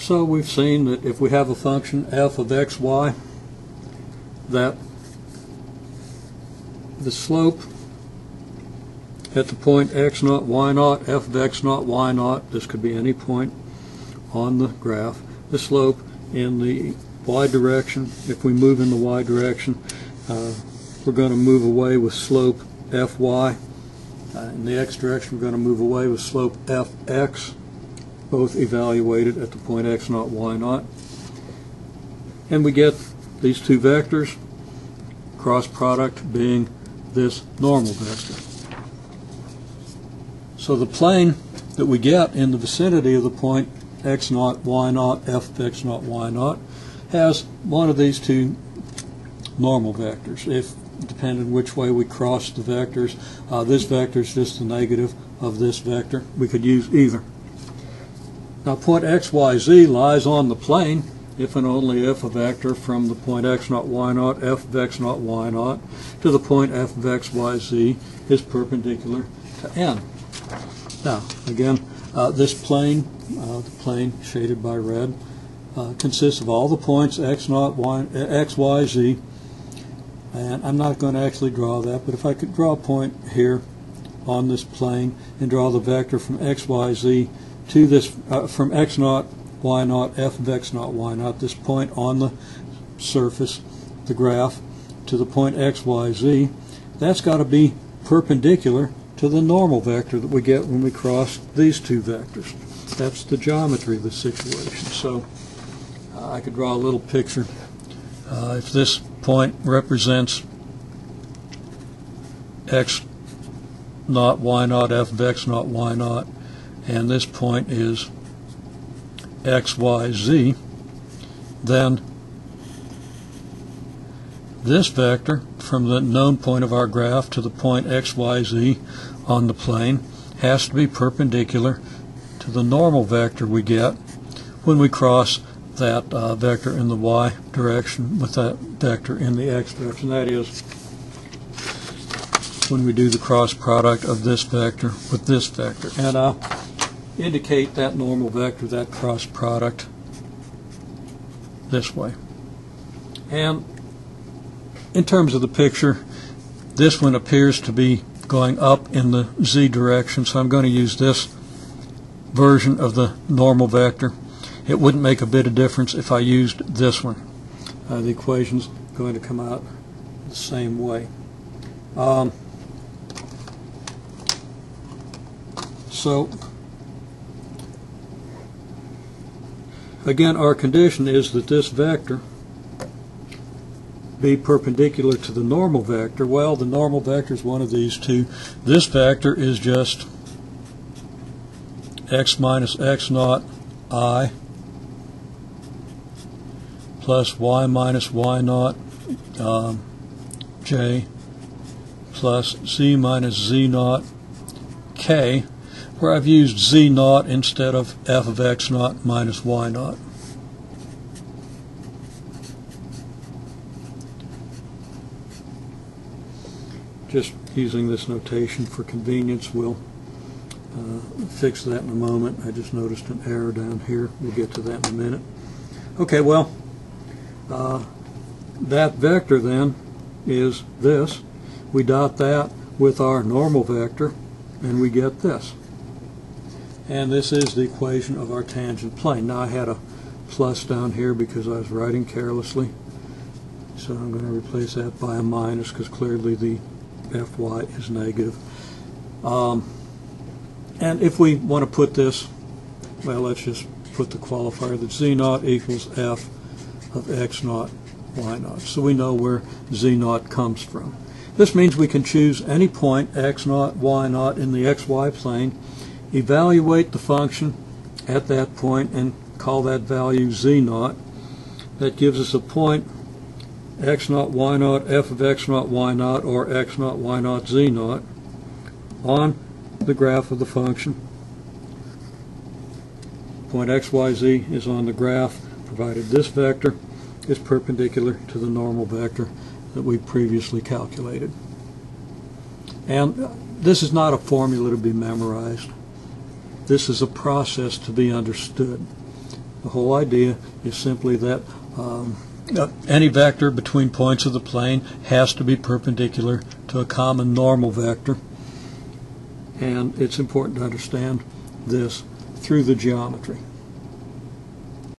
So we've seen that if we have a function f of xy, that the slope at the point x naught, y naught, f of x naught, y naught, this could be any point on the graph, the slope in the y direction, if we move in the y direction, uh, we're going to move away with slope fy. Uh, in the x direction, we're going to move away with slope fx, both evaluated at the point x naught, y naught. And we get these two vectors, cross product being this normal vector. So the plane that we get in the vicinity of the point x naught, y naught, f x naught, y naught has one of these two normal vectors. If depending which way we cross the vectors, uh, this vector is just the negative of this vector. We could use either. Now point x, y, z lies on the plane if and only if a vector from the point x naught, y naught, f of x naught, y naught to the point f of x, y, z is perpendicular to n. Now, again, uh, this plane, uh, the plane shaded by red, uh, consists of all the points x naught, y, x, y, z, and I'm not going to actually draw that, but if I could draw a point here on this plane and draw the vector from x, y, z to this, uh, from x naught, y naught, f of x naught, y naught, this point on the surface, the graph, to the point x, y, z, that's got to be perpendicular to the normal vector that we get when we cross these two vectors. That's the geometry of the situation. So uh, I could draw a little picture. Uh, if this point represents x naught, y naught, f of x naught, y naught, and this point is x, y, z, then this vector from the known point of our graph to the point x, y, z on the plane has to be perpendicular to the normal vector we get when we cross that uh, vector in the y direction with that vector in the x direction. That is, when we do the cross product of this vector with this vector. And I'll indicate that normal vector, that cross product, this way. And in terms of the picture, this one appears to be going up in the z direction, so I'm going to use this version of the normal vector. It wouldn't make a bit of difference if I used this one. Uh, the equation's going to come out the same way. Um, so, again, our condition is that this vector be perpendicular to the normal vector. Well, the normal vector is one of these two. This vector is just x minus x naught i plus y minus y naught um, j plus z minus z naught k, where I've used z naught instead of f of x naught minus y naught. Just using this notation for convenience, we'll uh, fix that in a moment. I just noticed an error down here. We'll get to that in a minute. Okay, well, uh, that vector then is this. We dot that with our normal vector, and we get this. And this is the equation of our tangent plane. Now I had a plus down here because I was writing carelessly. So I'm going to replace that by a minus because clearly the Fy is negative. Um, and if we want to put this, well, let's just put the qualifier that Z naught equals F of X naught Y naught. So we know where Z naught comes from. This means we can choose any point X naught, Y naught in the XY plane, evaluate the function at that point, and call that value Z naught. That gives us a point x naught y naught f of x naught y naught or x naught y naught z naught on the graph of the function. Point x, y, z is on the graph provided this vector is perpendicular to the normal vector that we previously calculated. And this is not a formula to be memorized. This is a process to be understood. The whole idea is simply that um, uh, any vector between points of the plane has to be perpendicular to a common normal vector. And it's important to understand this through the geometry.